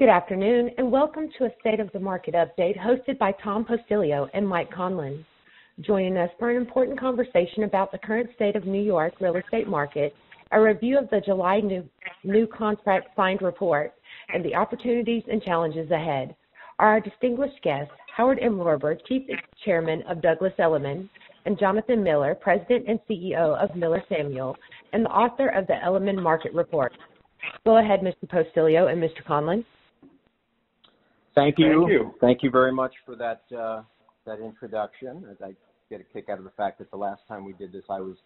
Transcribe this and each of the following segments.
Good afternoon, and welcome to a State of the Market update hosted by Tom Postilio and Mike Conlin. Joining us for an important conversation about the current state of New York real estate market, a review of the July new, new contract signed report, and the opportunities and challenges ahead are our distinguished guests, Howard M. Lorber, Chief Chairman of Douglas Elliman, and Jonathan Miller, President and CEO of Miller Samuel, and the author of the Elliman Market Report. Go ahead, Mr. Postilio and Mr. Conlin. Thank you. Thank you. Thank you very much for that uh, that introduction. I get a kick out of the fact that the last time we did this, I was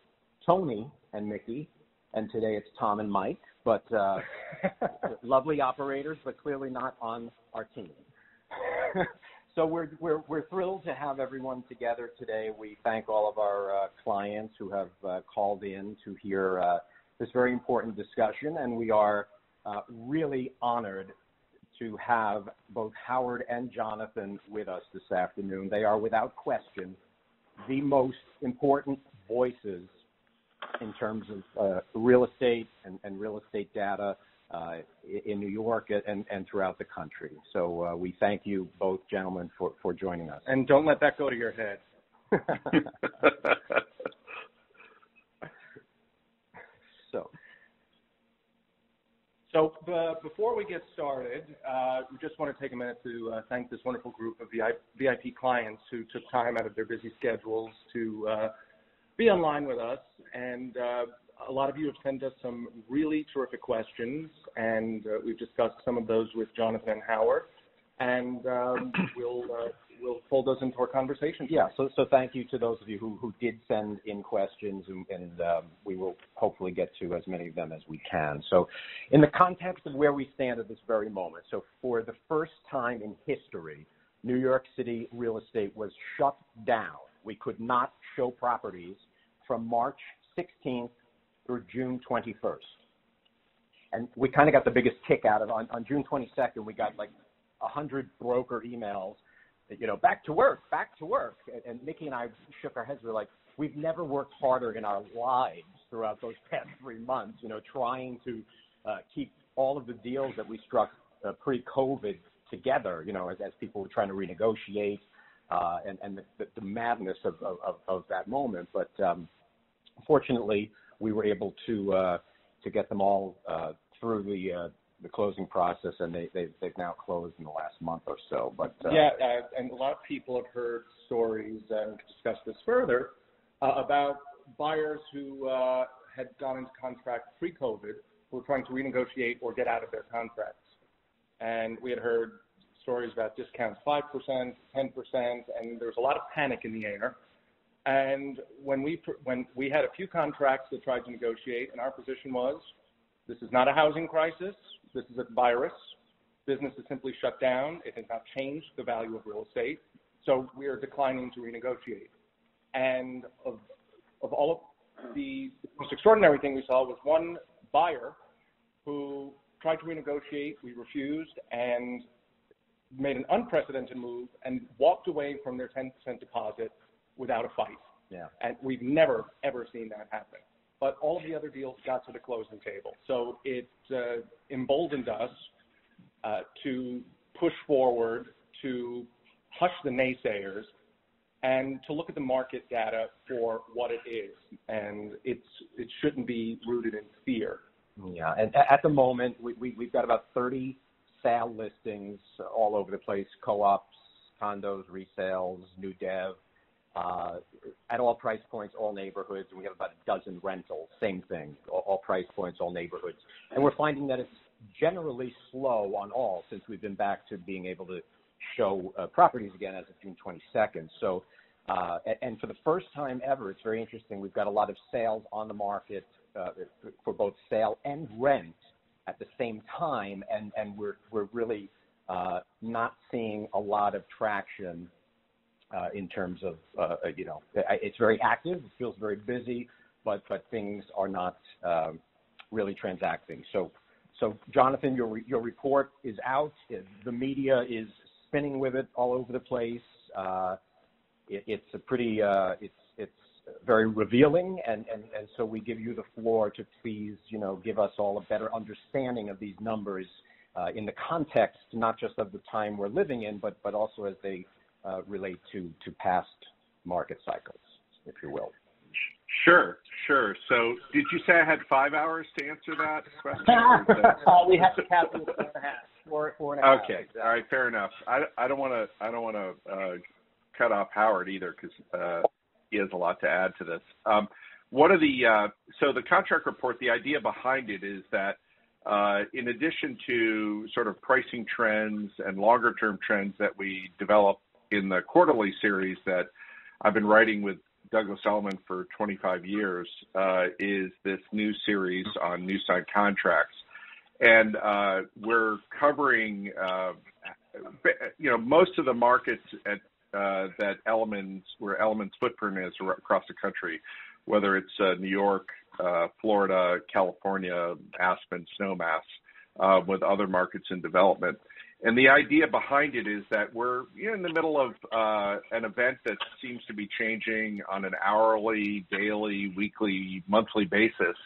Tony and Mickey, and today it's Tom and Mike. But uh, lovely operators, but clearly not on our team. so we're we're we're thrilled to have everyone together today. We thank all of our uh, clients who have uh, called in to hear uh, this very important discussion, and we are uh, really honored to have both Howard and Jonathan with us this afternoon. They are, without question, the most important voices in terms of uh, real estate and, and, real estate data uh, in New York and, and, throughout the country. So uh, we thank you both, gentlemen, for, for joining us. And don't let that go to your head. so, so uh, before we get started, uh, we just want to take a minute to uh, thank this wonderful group of VIP clients who took time out of their busy schedules to uh, be online with us. And uh, a lot of you have sent us some really terrific questions, and uh, we've discussed some of those with Jonathan and Howard. And um, we'll we'll fold those into our conversation. Yeah. So, so thank you to those of you who, who did send in questions, and, and um, we will hopefully get to as many of them as we can. So, in the context of where we stand at this very moment, so for the first time in history, New York City real estate was shut down. We could not show properties from March 16th through June 21st. And we kind of got the biggest kick out of it. On, on June 22nd, we got like 100 broker emails you know, back to work, back to work. And, Mickey and I shook our heads. We are like, we've never worked harder in our lives throughout those past three months, you know, trying to uh, keep all of the deals that we struck uh, pre-COVID together, you know, as, as people were trying to renegotiate uh, and, and the, the madness of, of, of that moment. But um, fortunately, we were able to uh, to get them all uh, through the uh, the closing process, and they, they, they've now closed in the last month or so. But uh, yeah, uh, and a lot of people have heard stories, and discussed this further, uh, about buyers who uh, had gone into contract pre-COVID who were trying to renegotiate or get out of their contracts. And we had heard stories about discounts 5%, 10%, and there was a lot of panic in the air. And when we when we had a few contracts that tried to negotiate, and our position was, this is not a housing crisis. This is a virus. Business is simply shut down. It has not changed the value of real estate. So we are declining to renegotiate. And of, of all of the most extraordinary thing we saw was one buyer who tried to renegotiate. We refused and made an unprecedented move and walked away from their 10% deposit without a fight. Yeah. And we've never, ever seen that happen but all of the other deals got to the closing table. So it uh, emboldened us uh, to push forward, to hush the naysayers, and to look at the market data for what it is. And it's it shouldn't be rooted in fear. Yeah, and at the moment we, we we've got about 30 sale listings all over the place: co-ops, condos, resales, new dev. Uh, at all price points, all neighborhoods, and we have about a dozen rentals, same thing, all, all price points, all neighborhoods. And we're finding that it's generally slow on all since we've been back to being able to show uh, properties again as of June 22nd. So, uh, and for the first time ever, it's very interesting. We've got a lot of sales on the market uh, for both sale and rent at the same time, and, and we're, we're really uh, not seeing a lot of traction uh, in terms of, uh, you know, it's very active, it feels very busy, but but things are not um, really transacting. So, so Jonathan, your your report is out. The media is spinning with it all over the place. Uh, it's a pretty, it's it's very revealing, and so we give you the floor to please, you know, give us all a better understanding of these numbers in the context not just of the time we're living in, but, but also as they Uh, relate to past market cycles, if you will. Sure. Sure. So did you say I had five hours to answer that question? Uh, we have to cap it at four and a half. Okay. All right. Fair enough. I d I don't wanna I don't want to uh, cut off Howard either because he has a lot to add to this. Um one of the uh so the contract report, the idea behind it is that in addition to sort of pricing trends and longer-term trends that we develop in the quarterly series that I've been writing with Douglas Elliman for 25 years, uh, is this new series on new signed contracts. And uh, we're covering uh, you know most of the markets uh, that Elliman's where Elliman's footprint is across the country, whether it's uh, New York, Florida, California, Aspen, Snowmass, with other markets in development. And the idea behind it is that we're in the middle of uh, an event that seems to be changing on an hourly, daily, weekly, monthly basis.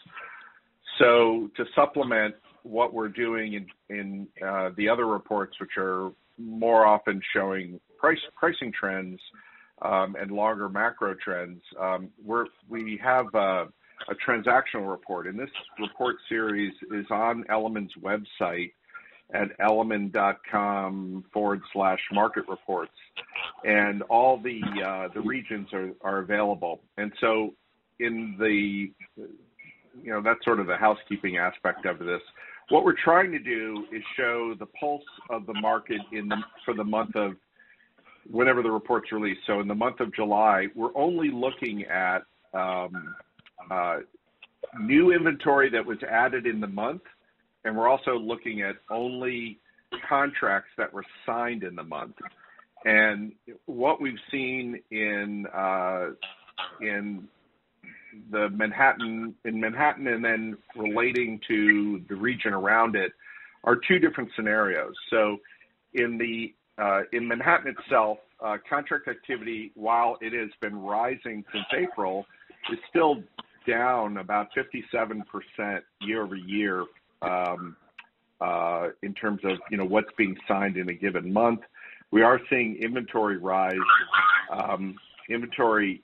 So to supplement what we're doing in uh, the other reports, which are more often showing price pricing trends um, and longer macro trends, um, we have a transactional report. And this report series is on Elliman's website at elliman.com/marketreports, and all the uh, the regions are available. And so in the, you know, that's sort of the housekeeping aspect of this. What we're trying to do is show the pulse of the market in the, for the month of whenever the report's released. So in the month of July, we're only looking at um, uh, new inventory that was added in the month, and we're also looking at only contracts that were signed in the month. And what we've seen in uh, in the Manhattan in Manhattan and then relating to the region around it are two different scenarios. So in the uh, in Manhattan itself, uh, contract activity, while it has been rising since April, is still down about 57% year-over-year Um, uh, in terms of you know, what's being signed in a given month. We are seeing inventory rise. Um, inventory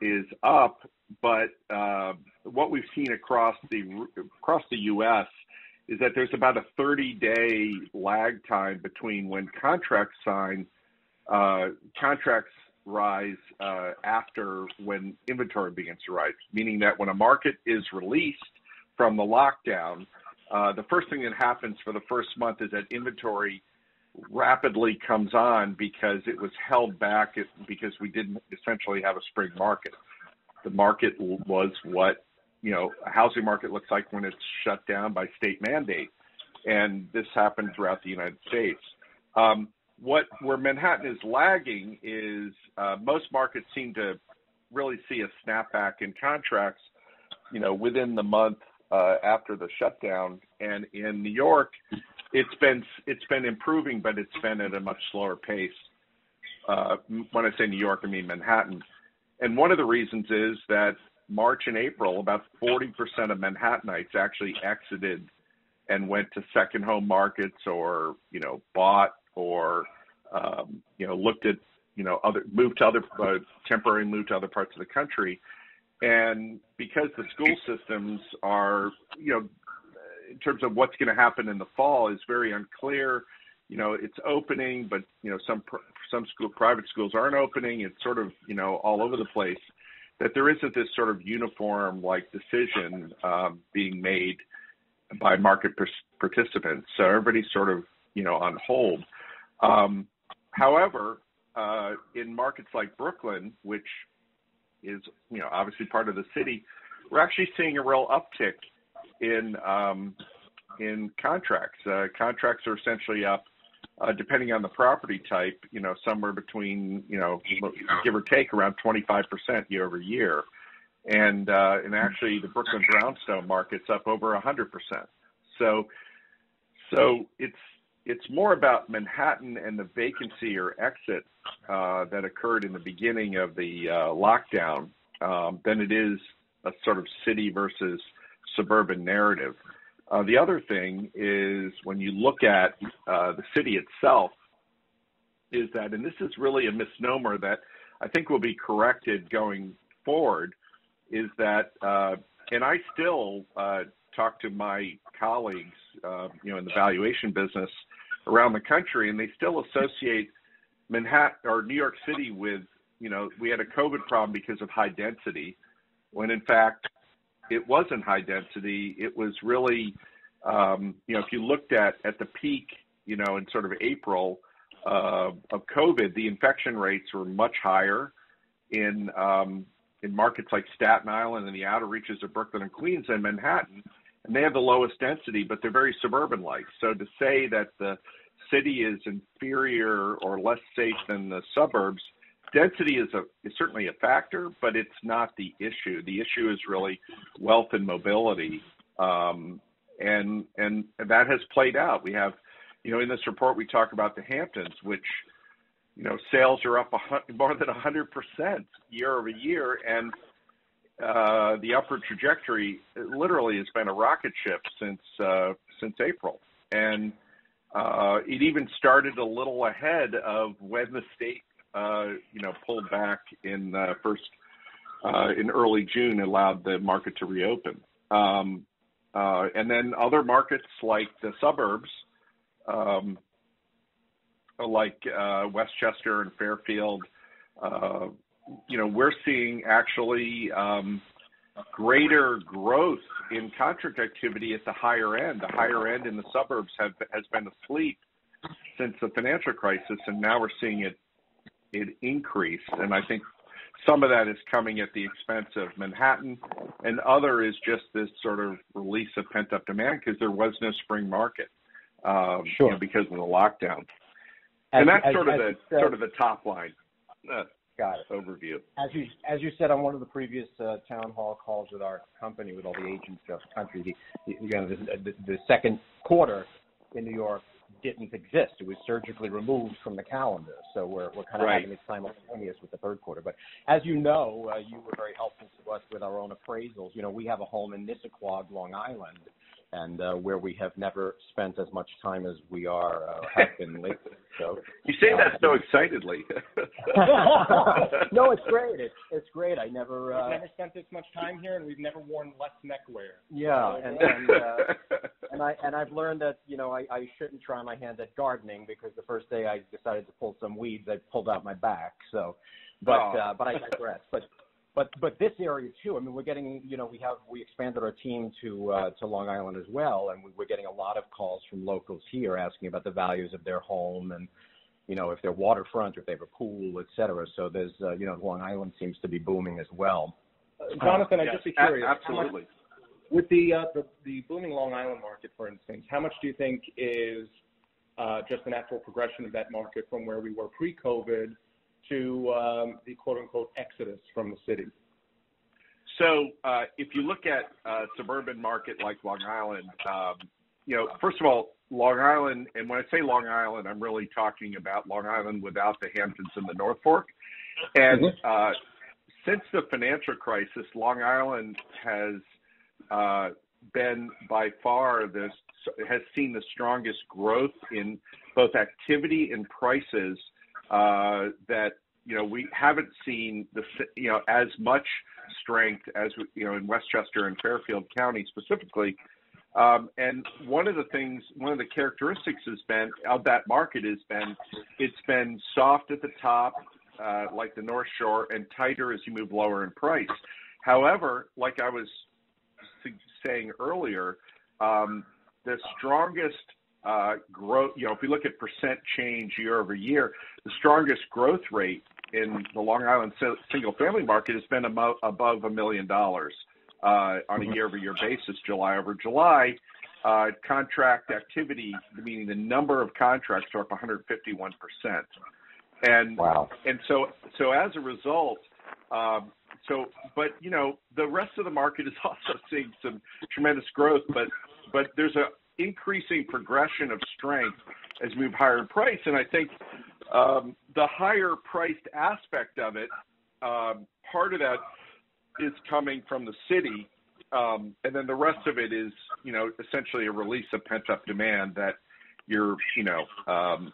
is up, but uh, what we've seen across the across the U.S. is that there's about a 30-day lag time between when contracts sign. Uh, contracts rise after when inventory begins to rise, meaning that when a market is released from the lockdown, the first thing that happens for the first month is that inventory rapidly comes on because it was held back because we didn't essentially have a spring market. The market was what you know a housing market looks like when it's shut down by state mandate, and this happened throughout the United States. Um, what where Manhattan is lagging is uh, most markets seem to really see a snapback in contracts you know, within the month after the shutdown. And in New York, it's been it's been improving, but it's been at a much slower pace. When I say New York, I mean Manhattan. And one of the reasons is that March and April, about 40% of Manhattanites actually exited and went to second home markets or you know, bought or um, you know, looked at, you know, other, moved to other, uh, temporarily moved to other parts of the country. And because the school systems are, you know, in terms of what's going to happen in the fall, is very unclear. You know, it's opening, but you know some some school private schools aren't opening. It's sort of you know all over the place. That there isn't this sort of uniform like decision um, being made by market participants. So everybody's sort of you know on hold. Um, however, uh, in markets like Brooklyn, which is you know obviously part of the city, we're actually seeing a real uptick in um, in contracts. Uh, Contracts are essentially up, uh, depending on the property type, you know, somewhere between, you know give or take, around 25% year-over-year. And uh, and actually, the Brooklyn brownstone market's up over 100%. So so it's more about Manhattan and the vacancy or exit that occurred in the beginning of the lockdown than it is a sort of city versus suburban narrative. Uh, the other thing is when you look at uh, the city itself, is that, and this is really a misnomer that I think will be corrected going forward, is that, uh, and I still uh, talk to my colleagues, uh, you know, in the valuation business around the country, and they still associate Manhattan or New York City with, you know, we had a COVID problem because of high density, when in fact it wasn't high density. It was really, um, you know, if you looked at at the peak, you know, in sort of April uh, of COVID, the infection rates were much higher in um, in markets like Staten Island and the outer reaches of Brooklyn and Queens and Manhattan, and they have the lowest density, but they're very suburban-like. So to say that the city is inferior or less safe than the suburbs, density is a is certainly a factor, but it's not the issue. The issue is really wealth and mobility, um, and and that has played out. We have, you know, in this report we talk about the Hamptons, which you know, sales are up more than 100% year over year, and uh, the upward trajectory literally has been a rocket ship since uh, since April, and uh, it even started a little ahead of when the state, uh, you know, pulled back in first uh, in early June, allowed the market to reopen, um, and then other markets like the suburbs. Um, like Westchester and Fairfield, you know, we're seeing actually um, greater growth in contract activity at the higher end. The higher end in the suburbs have, has been asleep since the financial crisis, and now we're seeing it it increase. And I think some of that is coming at the expense of Manhattan, and other is just this sort of release of pent up demand because there was no spring market, um, sure. you know, because of the lockdown. As, and that's as, sort of the said, sort of the top line. Uh, got it. Overview. As you as you said on one of the previous uh, town hall calls with our company, with all the agents across the country, the, you know, the, the, the second quarter in New York didn't exist. It was surgically removed from the calendar. So we're, we're kind of right. having it simultaneous with the third quarter. But as you know, uh, you were very helpful to us with our own appraisals. You know, we have a home in Nissequogue, Long Island, and uh, where we have never spent as much time as we are uh, have been lately. So you say uh, that so excitedly. no, it's great. It's it's great. I never uh, never spent this much time here, and we've never worn less neckwear. Yeah, and and, uh, and I and I've learned that you know I, I shouldn't try my hand at gardening because the first day I decided to pull some weeds, I pulled out my back. So, but oh. uh, but I digress. But but but this area too. I mean, we're getting you know we have we expanded our team to uh, to Long Island as well, and we're getting a lot of calls from locals here asking about the values of their home and you know if they're waterfront or if they have a pool, et cetera. So there's uh, you know Long Island seems to be booming as well. Uh, Jonathan, I'd just be curious. Absolutely. Much, with the, uh, the the booming Long Island market, for instance, how much do you think is uh, just a natural progression of that market from where we were pre-COVID? To um, the quote-unquote exodus from the city? So uh, if you look at a suburban market like Long Island, um, you know, first of all, Long Island, and when I say Long Island, I'm really talking about Long Island without the Hamptons and the North Fork. And mm-hmm. uh, since the financial crisis, Long Island has uh, been by far this has seen the strongest growth in both activity and prices uh, that you know we haven't seen the you know as much strength as you know in Westchester and Fairfield County specifically. Um, and one of the things, one of the characteristics has been of that market has been it's been soft at the top, uh, like the North Shore, and tighter as you move lower in price. However, like I was saying earlier, um, the strongest uh, growth, you know, if we look at percent change year-over-year, the strongest growth rate in the Long Island single-family market has been above $1 million uh, on a mm-hmm. year-over-year basis, July over July. Uh, contract activity, meaning the number of contracts, are up 151%. And wow. and so so as a result, um, so but you know the rest of the market is also seeing some tremendous growth, but but there's a increasing progression of strength as we move higher in price. And I think um, the higher priced aspect of it, um, part of that is coming from the city um, and then the rest of it is, you know, essentially a release of pent-up demand that you're, you know, um,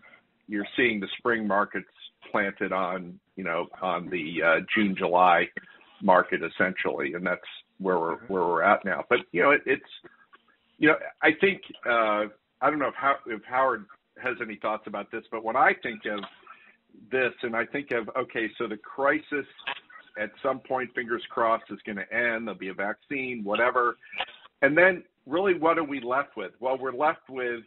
you're seeing the spring markets planted on, you know, on the uh, June, July market essentially, and that's where we're where we're at now. But you know, it, it's, you know, I think uh, I don't know if, how, if Howard has any thoughts about this, but when I think of this, and I think of okay, so the crisis at some point, fingers crossed, is going to end. There'll be a vaccine, whatever, and then really, what are we left with? Well, we're left with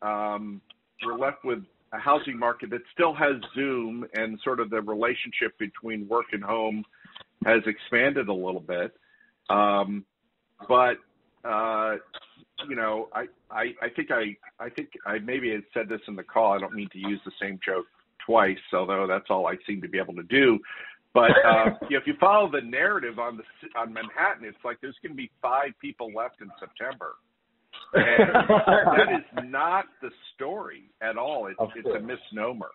um, we're left with a housing market that still has Zoom and sort of the relationship between work and home has expanded a little bit. Um, but uh, you know, I, I, I think I, I think I maybe had said this in the call. I don't mean to use the same joke twice, although that's all I seem to be able to do. But uh, you know, if you follow the narrative on the on Manhattan, it's like there's going to be five people left in September. And that is not the story at all. It's, it's a misnomer.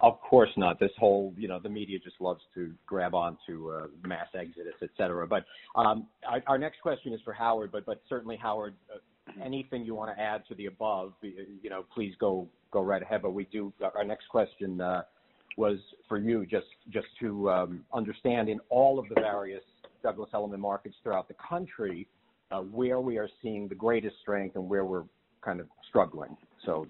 Of course not. This whole, you know, the media just loves to grab onto uh, mass exodus, et cetera. But um, our, our, next question is for Howard. But but certainly, Howard, uh, anything you want to add to the above, you know, please go go right ahead. But we do. Our next question uh, was for you, just just to um, understand in all of the various Douglas Elliman markets throughout the country, uh, where we are seeing the greatest strength and where we're kind of struggling. So,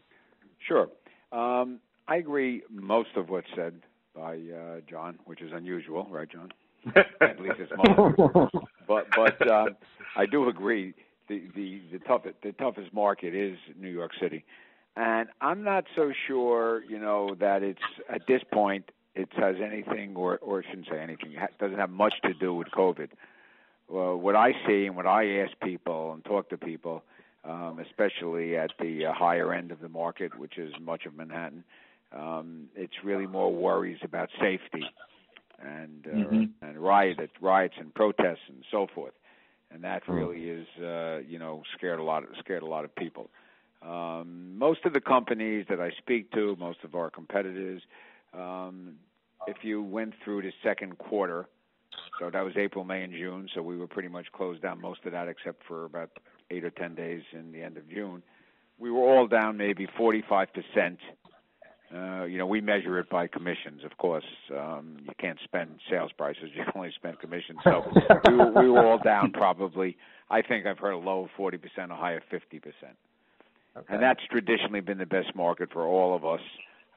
sure. Um, I agree most of what's said by uh, John, which is unusual, right, John? At least it's but but uh, I do agree. The the the toughest the toughest market is New York City, and I'm not so sure, you know, that it's at this point it has anything, or or I shouldn't say anything. It doesn't have much to do with COVID. Well, what I see and what I ask people and talk to people, um, especially at the uh, higher end of the market, which is much of Manhattan, um, it's really more worries about safety and uh, mm-hmm. and riot, riots and protests and so forth, and that hmm. really is uh, you know scared a lot scared a lot of people. Um, most of the companies that I speak to, most of our competitors, um, if you went through the second quarter, so that was April, May, and June, so we were pretty much closed down most of that except for about eight or ten days in the end of June. We were all down maybe 45 percent uh, you know, we measure it by commissions, of course. Um, you can't spend sales prices; you can only spend commissions. So we, were, we were all down probably. I think I've heard a low of forty percent, a high of fifty percent, okay. and that's traditionally been the best market for all of us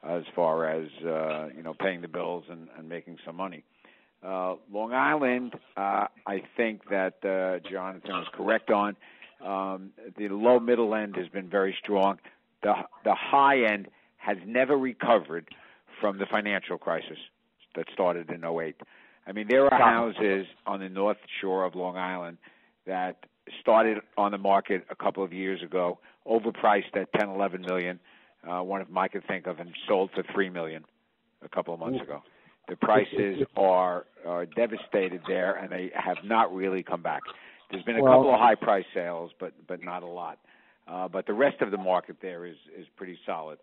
as far as uh, you know paying the bills and, and making some money. Uh, Long Island, uh, I think that uh, Jonathan is correct on. Um, the low middle end has been very strong. The the high end has never recovered from the financial crisis that started in 08. I mean, there are houses on the north shore of Long Island that started on the market a couple of years ago, overpriced at 10, 11 million. Uh, one of them I could think of, and sold for three million a couple of months ago. The prices are, are devastated there, and they have not really come back. There's been a well, couple of high price sales, but but not a lot. Uh, but the rest of the market there is is pretty solid.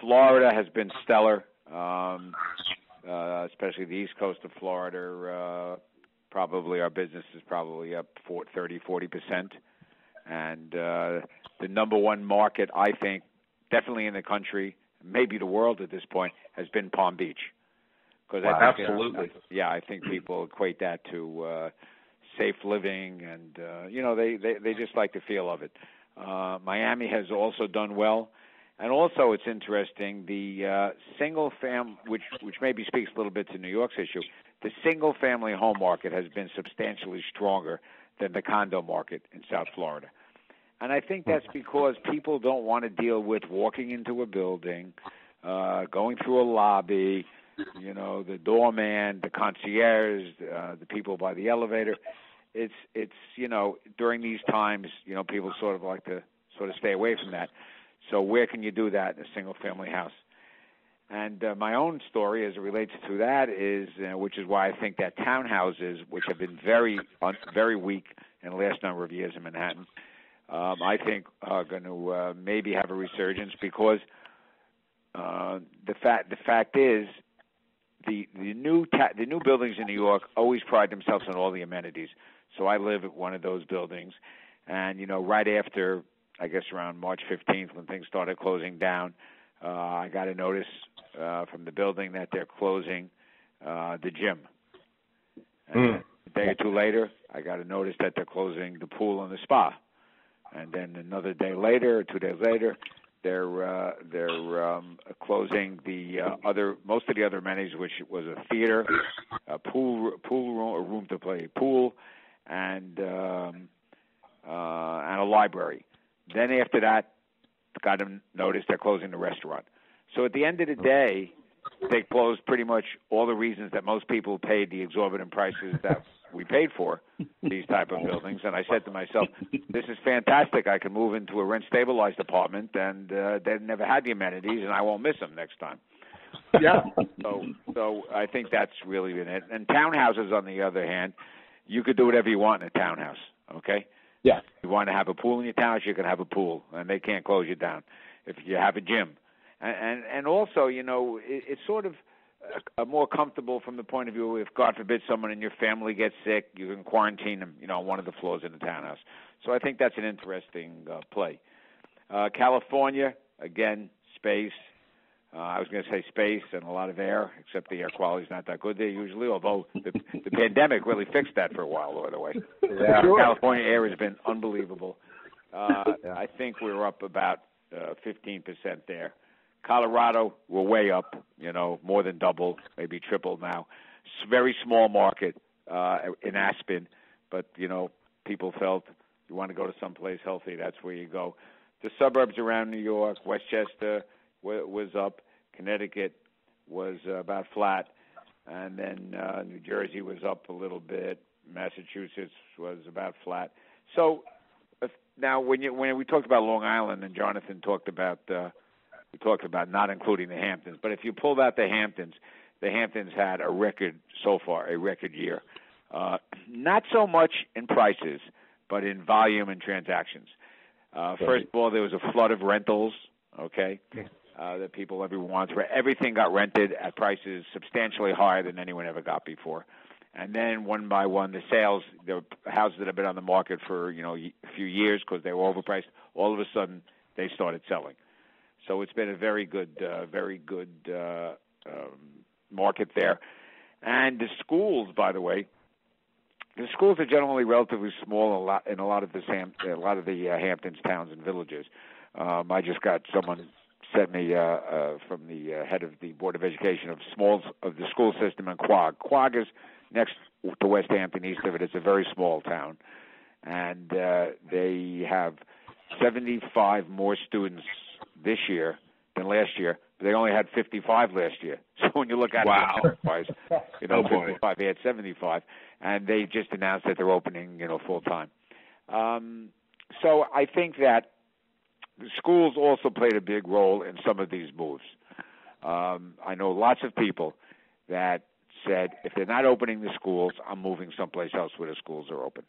Florida has been stellar, um, uh, especially the east coast of Florida. Uh, probably our business is probably up for 30, 40 percent, and uh, the number one market, I think, definitely in the country, maybe the world at this point, has been Palm Beach. Because wow, absolutely, uh, yeah, I think people equate that to uh, safe living, and uh, you know, they, they they just like the feel of it. Uh, Miami has also done well. And also, it's interesting the uh, single fam, which which maybe speaks a little bit to New York's issue. The single family home market has been substantially stronger than the condo market in South Florida. And I think that's because people don't want to deal with walking into a building, uh, going through a lobby, you know, the doorman, the concierge, uh, the people by the elevator. It's it's you know during these times, you know, people sort of like to sort of stay away from that. So where can you do that in a single family house? And uh, my own story, as it relates to that, is uh, which is why I think that townhouses, which have been very un- very weak in the last number of years in Manhattan, um, I think are going to uh, maybe have a resurgence because uh, the fact the fact is the the new ta- the new buildings in New York always pride themselves on all the amenities. So I live at one of those buildings, and you know, right after I guess around March 15th when things started closing down, uh, I got a notice uh, from the building that they're closing uh, the gym. And Mm. a day or two later, I got a notice that they're closing the pool and the spa. And then another day later, or two days later, they're uh, they're um, closing the uh, other most of the other amenities, which was a theater, a pool pool room, a room to play pool, and um, uh, and a library. Then after that, got a notice they're closing the restaurant. So at the end of the day, they closed pretty much all the reasons that most people paid the exorbitant prices that we paid for these type of buildings. And I said to myself, this is fantastic. I can move into a rent stabilized apartment and uh, they never had the amenities and I won't miss them next time. Yeah. So, so I think that's really been it. And townhouses, on the other hand, you could do whatever you want in a townhouse. Okay. Yeah. You want to have a pool in your townhouse, you can have a pool, and they can't close you down. If you have a gym, and and, and also, you know, it, it's sort of uh, more comfortable from the point of view if God forbid someone in your family gets sick, you can quarantine them, you know, on one of the floors in the townhouse. So I think that's an interesting uh, play. Uh, California, again, space. Uh, I was going to say space and a lot of air, except the air quality is not that good there usually. Although the, the pandemic really fixed that for a while, by the way. Yeah. California air has been unbelievable. Uh, Yeah. I think we're up about uh, 15% there. Colorado, we're way up, you know, more than double, maybe triple now. It's very small market uh, in Aspen, but, you know, people felt you want to go to someplace healthy, that's where you go. The suburbs around New York, Westchester was up, Connecticut was uh, about flat, and then uh, New Jersey was up a little bit. Massachusetts was about flat. So if, now, when you when we talked about Long Island, and Jonathan talked about uh, we talked about not including the Hamptons, but if you pulled out the Hamptons, the Hamptons had a record so far, a record year. Uh, not so much in prices, but in volume and transactions. Uh, first of all, there was a flood of rentals. Okay, uh, that people everyone wants, where everything got rented at prices substantially higher than anyone ever got before. And then one by one, the sales, the houses that have been on the market for you know a few years because they were overpriced, all of a sudden they started selling. So it's been a very good, uh, very good uh, um, market there. And the schools, by the way, the schools are generally relatively small a lot in a lot of the Sam, a lot of the uh, Hamptons towns and villages. Um, I just got someone sent me uh, uh, from the uh, head of the Board of Education of smalls of the school system in Quogue. Quogue is next to West Hampton, east of it. It's a very small town, and uh, they have 75 more students this year than last year. But they only had 55 last year. So when you look at Wow. it wise, you know, Oh, boy. 55, they had 75, and they just announced that they're opening, you know, full time. Um, so I think that schools also played a big role in some of these moves. Um, I know lots of people that said if they're not opening the schools, I'm moving someplace else where the schools are open.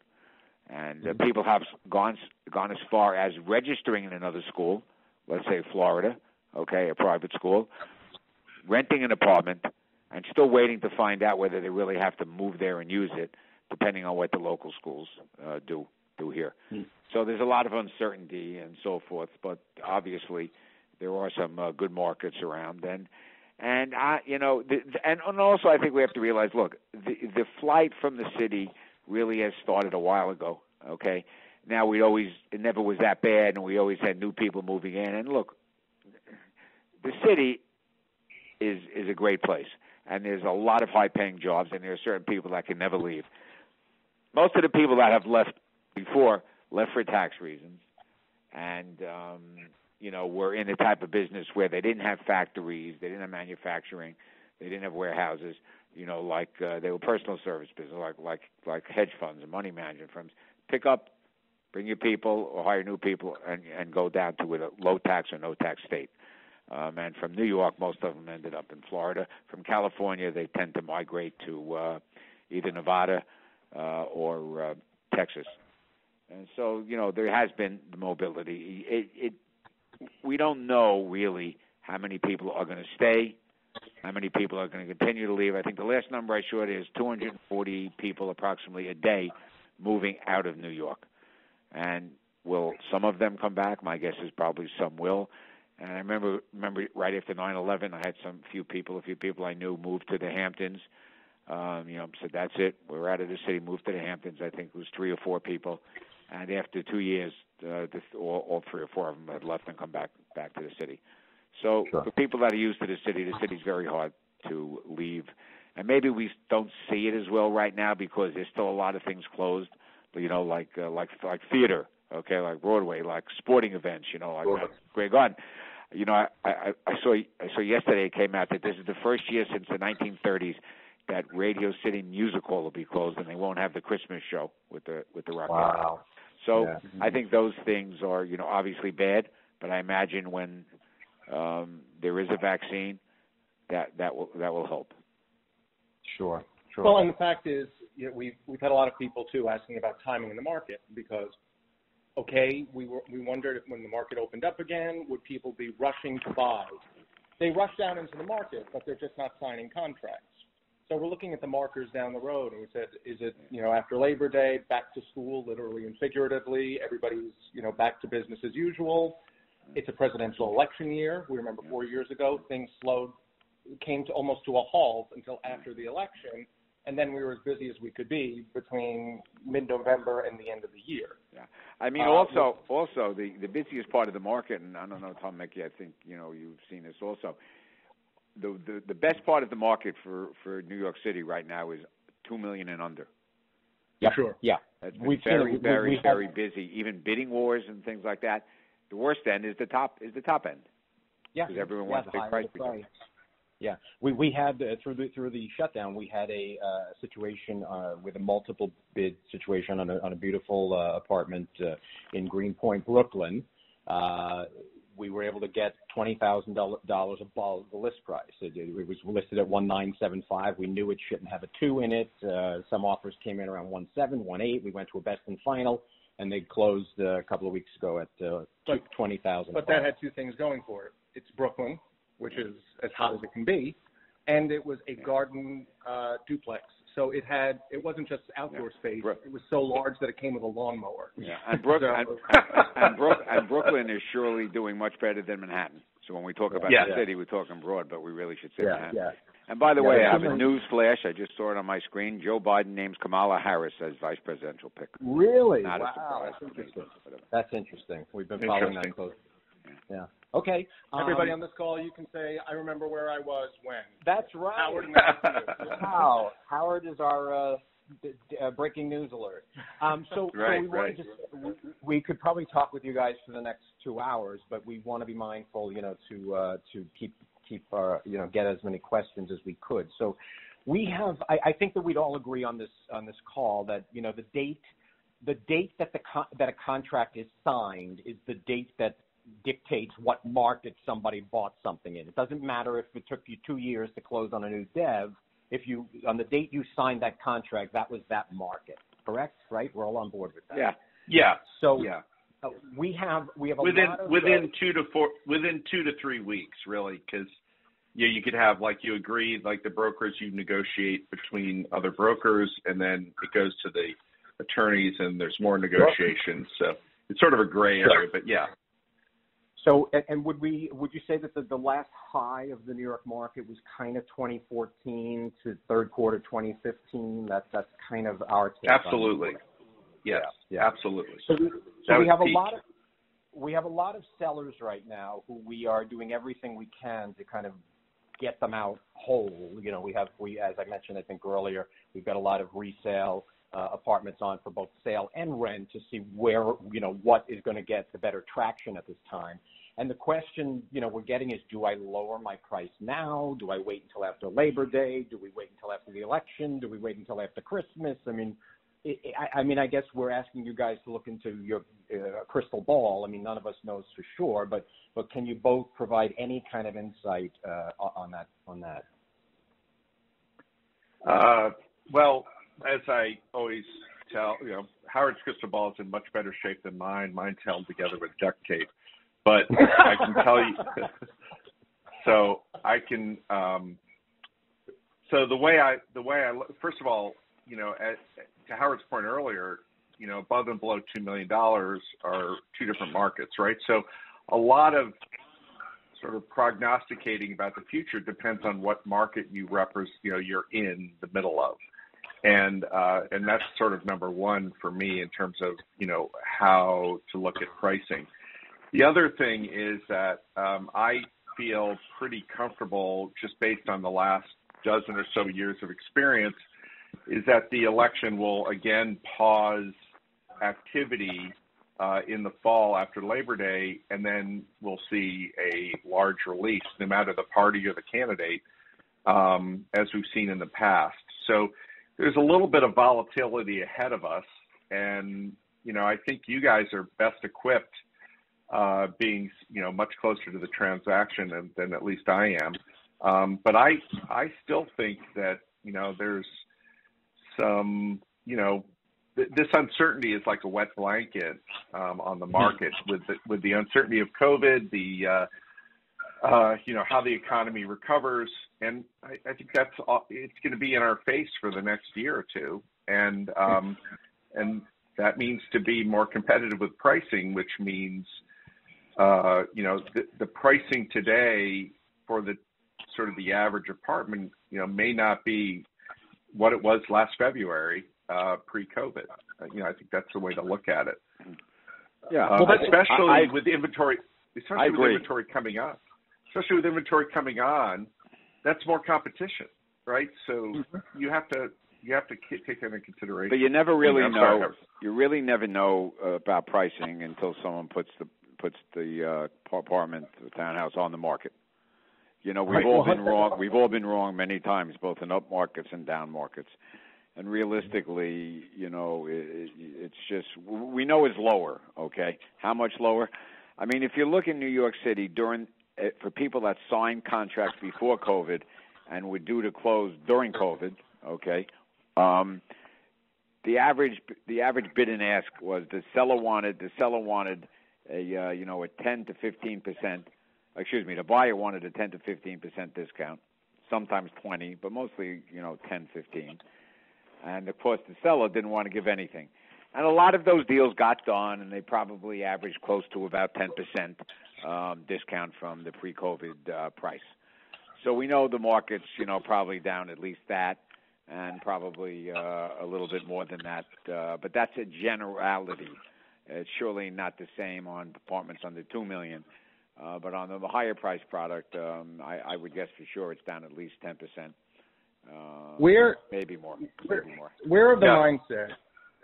And uh, people have gone gone as far as registering in another school, let's say Florida, okay, a private school, renting an apartment, and still waiting to find out whether they really have to move there and use it, depending on what the local schools uh, do do here. So there's a lot of uncertainty and so forth, but obviously there are some uh, good markets around, and and I, you know, the- and and also I think we have to realize, look, the the flight from the city really has started a while ago. Okay, now we always it never was that bad, and we always had new people moving in, and look, the city is is a great place, and there's a lot of high paying jobs, and there are certain people that can never leave. Most of the people that have left before left for tax reasons, and um, you know were in the type of business where they didn't have factories, they didn't have manufacturing, they didn't have warehouses. You know, like uh, they were personal service business, like like like hedge funds and money management firms. Pick up, bring your people, or hire new people, and and go down to a low tax or no tax state. Um, and from New York, most of them ended up in Florida. From California, they tend to migrate to uh, either Nevada uh, or uh, Texas. And so, you know, there has been the mobility. It, it, we don't know really how many people are going to stay, how many people are going to continue to leave. I think the last number I showed is 240 people approximately a day moving out of New York. And will some of them come back? My guess is probably some will. And I remember remember right after 9/11, I had some few people, a few people I knew, moved to the Hamptons. Um, you know, said that's it. We're out of the city. Moved to the Hamptons. I think it was three or four people. And after two years, uh, the, all, all three or four of them had left and come back back to the city. So Sure. for people that are used to the city, the city's very hard to leave. And maybe we don't see it as well right now because there's still a lot of things closed. You know, like uh, like like theater, okay, like Broadway, like sporting events. You know, like, Sure. like Greg Garden. You know, I, I I saw I saw yesterday it came out that this is the first year since the 1930s that Radio City Music Hall will be closed and they won't have the Christmas show with the with the rock. Wow. So Yeah. I think those things are, you know, obviously bad, but I imagine when um, there is a vaccine, that that will that will help. Sure. Sure. Well, and the fact is, you know, we've we've had a lot of people too asking about timing in the market because, okay, we were we wondered if when the market opened up again, would people be rushing to buy? They rush down into the market, but they're just not signing contracts. So we're looking at the markers down the road, and we said, is it you know after Labor Day, back to school, literally and figuratively, everybody's you know back to business as usual. It's a presidential election year. We remember four years ago, things slowed, came to almost to a halt until after the election, and then we were as busy as we could be between mid-November and the end of the year. Yeah. I mean, Uh, also, also the the busiest part of the market, and I don't know, Tom Mickey, I think you know you've seen this also. The the the best part of the market for for New York City right now is two million and under. yeah. Sure. Yeah. That's been We've seen very We- very have- busy. Even bidding wars and things like that. The worst end is the top is the top end Yeah. because everyone yeah, wants the big price. the price. Yeah, we we had uh, through the through the shutdown, we had a uh, situation uh, with a multiple bid situation on a on a beautiful uh, apartment uh, in Greenpoint, Brooklyn. We were able to get twenty thousand dollars above the list price. It, it was listed at one nine seven five. We knew it shouldn't have a two in it. Uh, some offers came in around one seven, one eight. We went to a best and final, and they closed uh, a couple of weeks ago at uh, But- twenty thousand. But that had two things going for it. It's Brooklyn, which is as hot as it can be, and it was a garden uh, duplex. So it had it wasn't just outdoor space. Right. It was so large that it came with a lawnmower. Yeah, and, Brook, So- and, and, Brook, and Brooklyn is surely doing much better than Manhattan. So when we talk about Yeah. the city, we're talking broad, but we really should say yeah, Manhattan. yeah. And by the Yeah, way. I have a news flash. I just saw it on my screen. Joe Biden names Kamala Harris as vice presidential pick. Really? Not a wow, surprise. that's interesting. That's interesting. We've been following that Interesting. closely. Yeah. Okay. um, Everybody on this call, you can say, "I remember where I was when." That's right. Howard next to you. Wow. Howard is our uh, d- d- uh, breaking news alert. Um, so, so we right. just we, we could probably talk with you guys for the next two hours, but we want to be mindful, you know, to uh, to keep keep our you know get as many questions as we could. So we have. I, I think that we'd all agree on this on this call that you know the date the date that the con- that a contract is signed is the date that dictates what market somebody bought something in. It doesn't matter if it took you two years to close on a new dev. If you on the date you signed that contract, that was that market. Correct? Right? We're all on board with that. Yeah. Yeah, So yeah. uh, we have we have a Within lot of, within two to four within two to three weeks, really, because yeah, you could have like you agreed, like the brokers you negotiate between other brokers, and then it goes to the attorneys, and there's more negotiations. So it's sort of a gray area, but yeah, So, and, and would we would you say that the, last high of the New York market was kind of 2014 to third quarter 2015? That's that's kind of our take on it. absolutely, yes, Yeah. absolutely. So we, That so we was have a lot of we have a lot of sellers right now who we are doing everything we can to kind of get them out whole. You know, we have we as I mentioned I think earlier, we've got a lot of resale apartments on for both sale and rent to see where you know what is going to get the better traction at this time. And the question, you know, we're getting is, do I lower my price now? Do I wait until after Labor Day? Do we wait until after the election? Do we wait until after Christmas? I mean, I, mean, I guess we're asking you guys to look into your uh, crystal ball. I mean, none of us knows for sure, but but can you both provide any kind of insight uh, on that on that? Uh, well, as I always tell, you know, Howard's crystal ball is in much better shape than mine. Mine's held together with duct tape. But I can tell you, so I can, um, so the way I, the way I, first of all, you know, at, to Howard's point earlier, you know, above and below $2 million are two different markets, right? So a lot of sort of prognosticating about the future depends on what market you represent, you know, you're in the middle of. And, uh, and that's sort of number one for me in terms of, you know, how to look at pricing. The other thing is that um, I feel pretty comfortable just based on the last dozen or so years of experience is that the election will again pause activity uh, in the fall after Labor Day, and then we'll see a large release, no matter the party or the candidate, um, as we've seen in the past. So there's a little bit of volatility ahead of us, and you know I think you guys are best equipped, uh, being you know much closer to the transaction than, than at least I am. Um, but I I still think that you know there's some you know this uncertainty is like a wet blanket um, on the market with the, with the uncertainty of COVID, the uh, uh, you know how the economy recovers, and I, I think that's all, it's going to be in our face for the next year or two, and um, and that means to be more competitive with pricing, which means uh, you know the, the pricing today for the sort of the average apartment, you know, may not be what it was last February uh, pre-COVID. Uh, you know, I think that's the way to look at it. Yeah, uh, well, especially I, with inventory, especially with inventory coming up, especially with inventory coming on, that's more competition, right? So mm-hmm. you have to you have to take that into consideration. But you never really know. Sorry, you really never know uh, about pricing until someone puts the puts the uh, apartment, the townhouse on the market. You know, we've right. all been wrong. We've all been wrong many times, both in up markets and down markets. And realistically, you know, it, it's just we know it's lower. Okay, how much lower? I mean, if you look in New York City during for people that signed contracts before COVID and were due to close during COVID, okay, um, the average the average bid and ask was the seller wanted the seller wanted a uh, you know a 10 to 15 percent excuse me, the buyer wanted a 10 to 15 percent discount, sometimes 20, but mostly, you know, 10, 15. And of course, the seller didn't want to give anything. And a lot of those deals got done, and they probably averaged close to about 10 percent um, discount from the pre-COVID uh, price. So we know the market's, you know, probably down at least that, and probably uh, a little bit more than that. Uh, but that's a generality. It's surely not the same on apartments under two million uh, but on the higher price product, um, I, I would guess for sure it's down at least 10%. Uh, where maybe more, where, maybe more. Where of the yeah. mindset?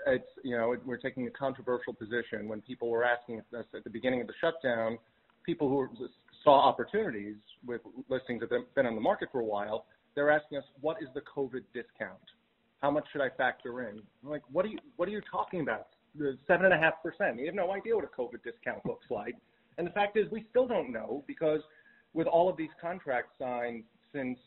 It's you know we're taking a controversial position when people were asking us at the beginning of the shutdown, people who saw opportunities with listings that have been on the market for a while, they're asking us what is the COVID discount? How much should I factor in? I'm like, what are you what are you talking about? The seven and a half percent. You have no idea what a COVID discount looks like. And the fact is, we still don't know because with all of these contracts signed since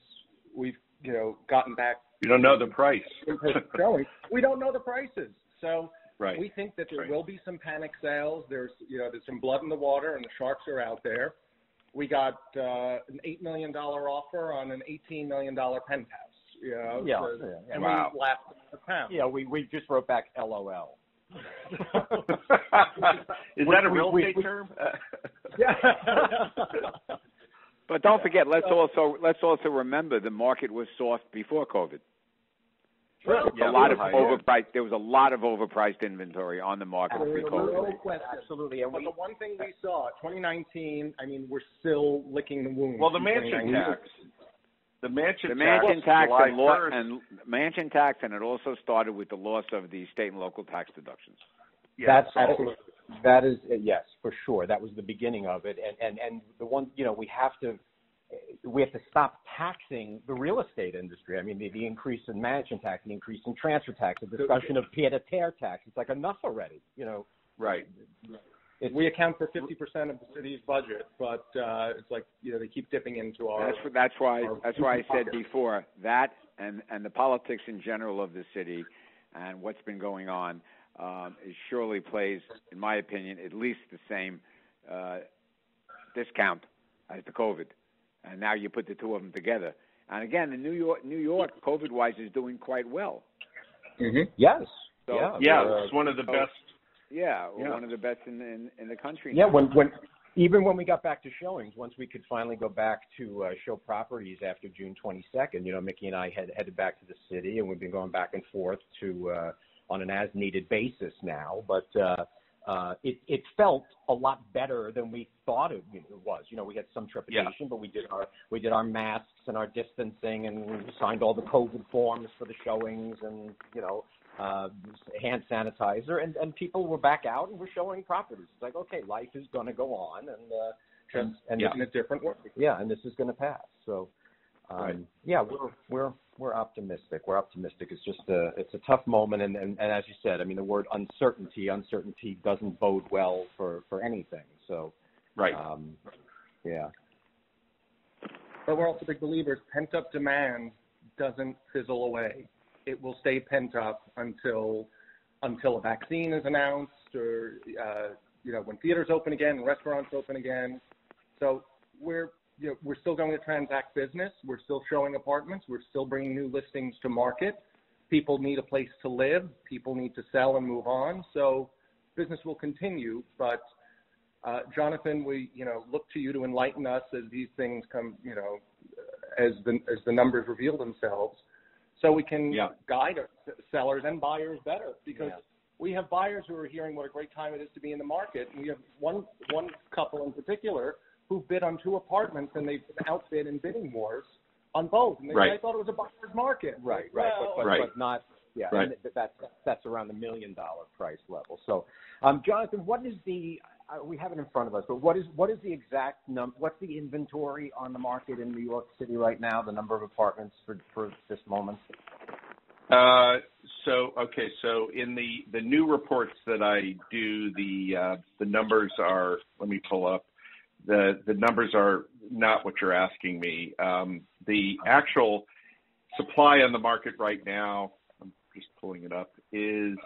we've you know gotten back, you don't know the price. we don't know the prices. So right. we think that there right. will be some panic sales. There's you know there's some blood in the water, and the sharks are out there. We got uh, an eight million dollar offer on an eighteen million dollar penthouse. You know, yeah, so, yeah, and wow. we laughed at the pound. Yeah, we we just wrote back LOL. Is that a real estate term? yeah. but don't forget, let's also let's also remember the market was soft before COVID. Sure. Yeah, a lot of overpriced. There was a lot of overpriced inventory on the market pre-COVID. No question. Absolutely. And but we, the one thing we saw, 2019. I mean, we're still licking the wound. Well, the mansion tax. The mansion the mansion tax, tax and, law, and mansion tax, and it also started with the loss of the state and local tax deductions. That's absolutely. That is yes, for sure. That was the beginning of it, and and and the one you know we have to we have to stop taxing the real estate industry. I mean, the, the increase in mansion tax, the increase in transfer tax, the discussion of pied-à-terre tax. It's like enough already. You know. Right. It's, we account for 50% of the city's budget, but uh, it's like you know they keep dipping into our. That's that's why that's why I said before that and and the politics in general of the city and what's been going on um, it surely plays, in my opinion, at least the same uh, discount as the COVID. And now you put the two of them together. And again, in New York, New York, COVID-wise, is doing quite well. Mm-hmm. Yes. So- yeah. Yeah, it's one of the best. Yeah, Yeah. one of the best in in, in the country. Yeah, now. when when even when we got back to showings, once we could finally go back to uh, show properties after June 22nd, you know, Mickey and I had headed back to the city, and we've been going back and forth to uh, on an as-needed basis now. But uh, uh, it it felt a lot better than we thought it, it was. You know, we had some trepidation, but we did our we did our masks and our distancing, and we signed all the COVID forms for the showings, and you know, uh, hand sanitizer, and, and people were back out and were showing properties. It's like, okay, life is going to go on, and uh, and, and in a different way. yeah, and this is going to pass. So, um, Right. yeah, we're we're we're optimistic. We're optimistic. It's just a it's a tough moment, and, and and as you said, I mean, the word uncertainty, uncertainty doesn't bode well for for anything. So, Right. um, yeah, But we're also big believers. Pent up demand doesn't fizzle away. It will stay pent up until until a vaccine is announced, or uh, you know, when theaters open again, restaurants open again. So we're you know, we're still going to transact business. We're still showing apartments. We're still bringing new listings to market. People need a place to live. People need to sell and move on. So business will continue, but uh, Jonathan, we you know look to you to enlighten us as these things come, you know, as the as the numbers reveal themselves, so we can Yeah. guide our sellers and buyers better. Because Yeah. we have buyers who are hearing what a great time it is to be in the market, and we have one one couple in particular who bid on two apartments and they've been outbid in bidding wars on both, and they, Right. they thought it was a buyer's market. right, right, Well, but, but, Right. but not. Yeah, Right. and th- that's that's around the million dollar price level. So, um, Jonathan, what is the uh, we have it in front of us, but what is what is the exact num? What's the inventory on the market in New York City right now? The number of apartments for for this moment. Uh, so okay, so in the the new reports that I do, the uh, the numbers are. Let me pull up. The the numbers are not what you're asking me. Um, the actual supply on the market right now. I'm just pulling it up. Is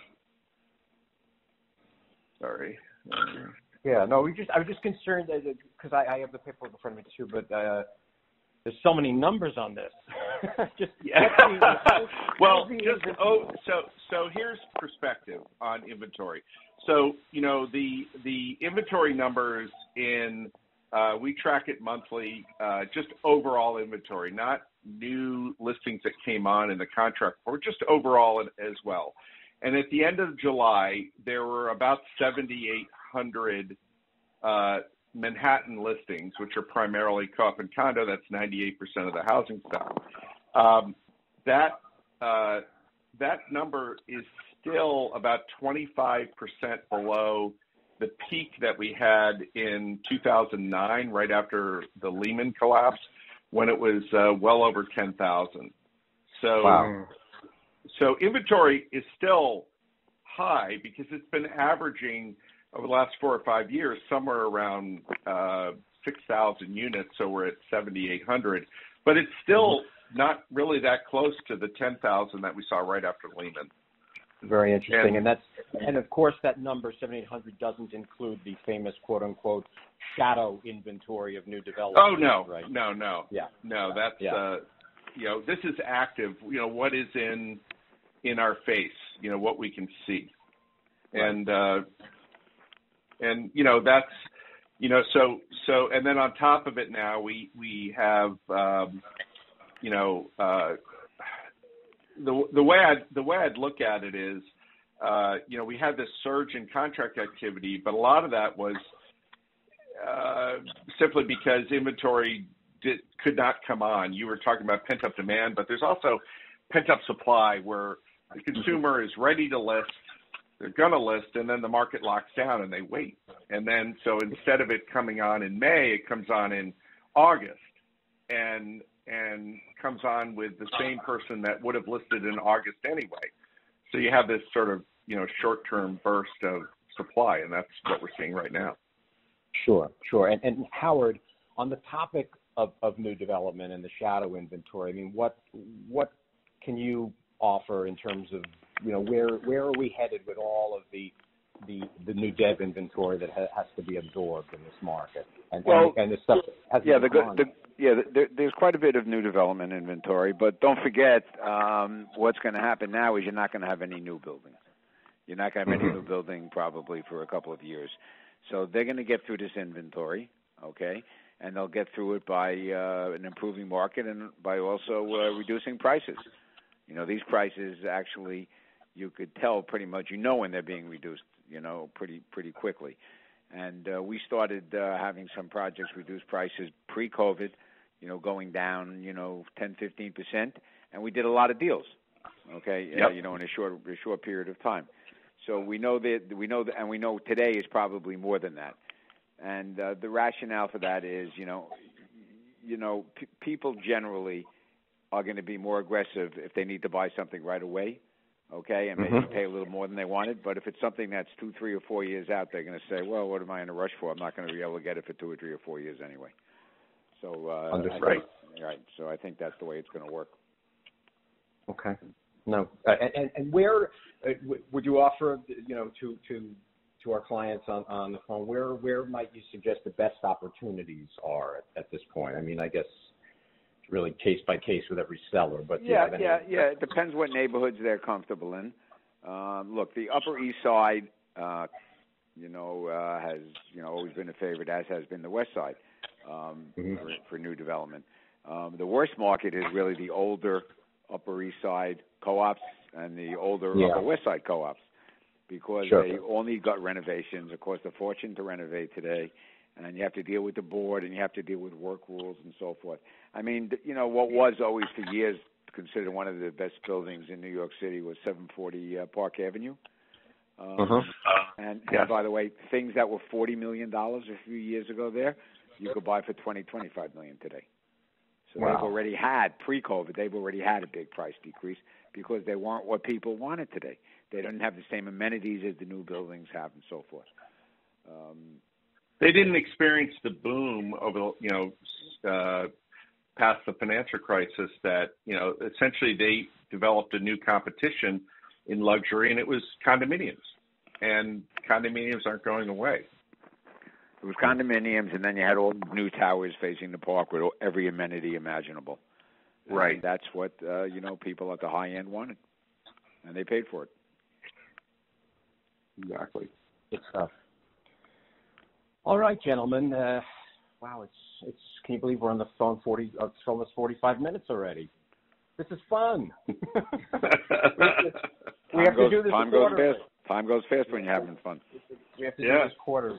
sorry. Uh, Yeah, no, we just I was just concerned that because I, I have the paperwork in front of me too, but uh, there's so many numbers on this. just Yeah. well, just oh, so so here's perspective on inventory. So you know the the inventory numbers in we track it monthly, uh, just overall inventory, not new listings that came on in the contract, or just overall as well. And at the end of July, there were about 7,800 uh, Manhattan listings, which are primarily co-op and condo. That's 98% of the housing stock. Um, that uh, that number is still about 25% below the peak that we had in 2009, right after the Lehman collapse, when it was uh, well over 10,000. So Wow. so inventory is still high because it's been averaging over the last four or five years somewhere around uh, 6,000 units. So we're at 7,800, but it's still not really that close to the 10,000 that we saw right after Lehman. Very interesting, And- and that's and of course that number 7,800 doesn't include the famous quote unquote shadow inventory of new development. Oh no, right? no, no, Yeah. no. That's Yeah. uh, you know, this is active. You know, what is in in our face? You know, what we can see, Right. and uh, and you know that's you know so so and then on top of it now we we have um, you know uh, the the way I the way I'd look at it is uh, you know we had this surge in contract activity, but a lot of that was uh, simply because inventory did, could not come on. You were talking about pent up demand, but there's also pent up supply where the consumer is ready to list, they're going to list, and then the market locks down and they wait. And then so instead of it coming on in May, it comes on in August, and and comes on with the same person that would have listed in August anyway. So you have this sort of you know short term burst of supply, and that's what we're seeing right now. Sure, sure. And, and Howard, on the topic of, of new development and the shadow inventory, I mean, what what can you offer in terms of you know where where are we headed with all of the the, the new dev inventory that ha- has to be absorbed in this market and Well, and, and the stuff has Yeah, the good the, yeah, there, there's quite a bit of new development inventory, but don't forget um, what's going to happen now is you're not going to have any new buildings. You're not going to have any Mhm. new building probably for a couple of years. So they're going to get through this inventory, okay, and they'll get through it by uh, an improving market and by also uh, reducing prices. You know, these prices actually, you could tell pretty much, you know, when they're being reduced, you know, pretty pretty quickly. And uh, we started uh, having some projects reduce prices pre-COVID, you know, going down, you know, 10, 15 percent, and we did a lot of deals. Okay, uh, you know, in a short a short period of time. So we know that we know that, and we know today is probably more than that. And uh, the rationale for that is, you know, you know, p- people generally are going to be more aggressive if they need to buy something right away, okay, and maybe Mhm. pay a little more than they wanted. But if it's something that's two, three, or four years out, they're going to say, well, what am I in a rush for? I'm not going to be able to get it for two or three or four years anyway. So uh, Understood. I think- right. So I think that's the way it's going to work. Okay. No. Uh, and, and where uh, w- would you offer, you know, to to to our clients on on the phone? Where where might you suggest the best opportunities are at, at this point? I mean, I guess it's really case by case with every seller, but Yeah, any- yeah, yeah. It depends what neighborhoods they're comfortable in. Um, look, the Upper East Side, uh, you know, uh, has you know always been a favorite, as has been the West Side um, Mhm. for, for new development. Um, the worst market is really the older Upper East Side co-ops and the older Yeah. Upper West Side co-ops because Sure. they all need gut renovations. It costs a fortune to renovate today, and you have to deal with the board and you have to deal with work rules and so forth. I mean, you know, what was always for years considered one of the best buildings in New York City was 740 uh, Park Avenue. Um, Mhm. and, yes. and by the way, things that were 40 million dollars a few years ago there, you could buy for 20, 25 million today. So Wow. they've already had pre-COVID, they've already had a big price decrease because they weren't what people wanted today. They don't have the same amenities as the new buildings have, and so forth. Um, They didn't experience the boom over, the you know, uh, past the financial crisis that, you know, essentially they developed a new competition in luxury and it was condominiums. And condominiums aren't going away. It was condominiums, and then you had all new towers facing the park with every amenity imaginable. And Right. that's what uh, you know people at the high end wanted, and they paid for it. Exactly. Good stuff. All right, gentlemen. Uh, wow, it's it's. Can you believe we're on the phone forty? Uh, it's almost forty-five minutes already. This is fun. we have Time to goes, do this time goes fast. Time goes fast when you're having fun. We have to Yeah. do this quarter.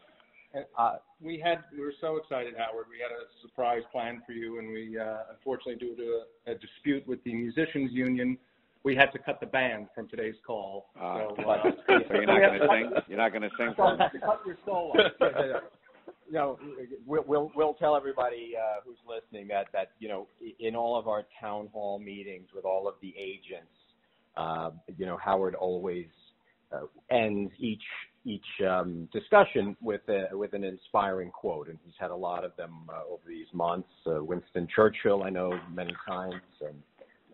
And, uh, we had we were so excited, Howard. We had a surprise plan for you, and we uh, unfortunately, due to a, a dispute with the musicians union, we had to cut the band from today's call. Uh, so, uh, so you're not going to sing. You're not going to sing for us. cut your solo. you know, we'll, we'll we'll tell everybody uh, who's listening that that you know in all of our town hall meetings with all of the agents, uh, you know Howard always uh, ends each each um, discussion with a, with an inspiring quote, and he's had a lot of them uh, over these months. Uh, Winston Churchill, I know many times, and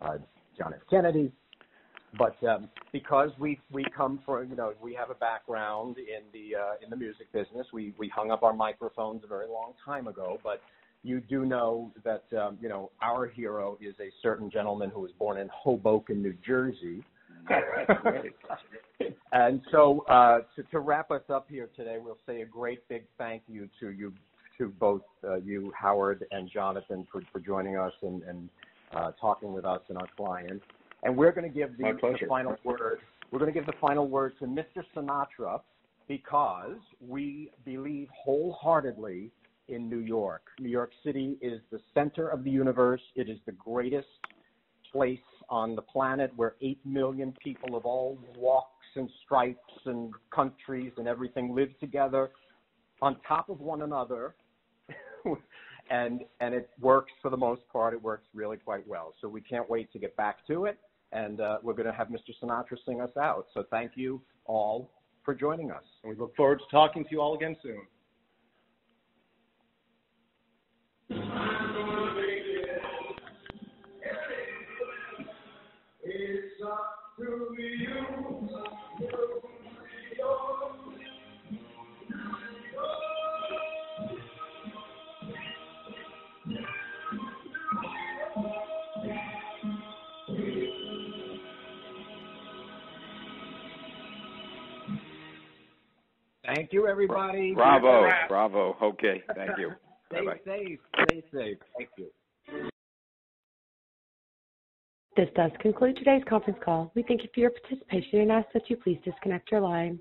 uh, John F. Kennedy. But um, because we we come from you know we have a background in the uh, in the music business, we we hung up our microphones a very long time ago. But you do know that um, you know our hero is a certain gentleman who was born in Hoboken, New Jersey. and so uh, to, to wrap us up here today, we'll say a great big thank you to you to both uh, you, Howard and Jonathan, for, for joining us and, and uh, talking with us and our clients. And we're going to give the, the final word. We're going to give the final word to Mr. Sinatra because we believe wholeheartedly in New York. New York City is the center of the universe. It is the greatest place on the planet where 8 million people of all walks and stripes and countries and everything live together on top of one another. and and it works for the most part. It works really quite well. So we can't wait to get back to it. And uh, we're going to have Mr. Sinatra sing us out. So thank you all for joining us. and we look forward to talking to you all again soon. Thank you, everybody. Bravo, bravo. Okay, thank you. stay Bye-bye. safe. Stay safe. Thank you. This does conclude today's conference call. We thank you for your participation and ask that you please disconnect your line.